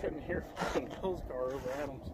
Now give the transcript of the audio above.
Couldn't hear fucking Bill's car over Adams.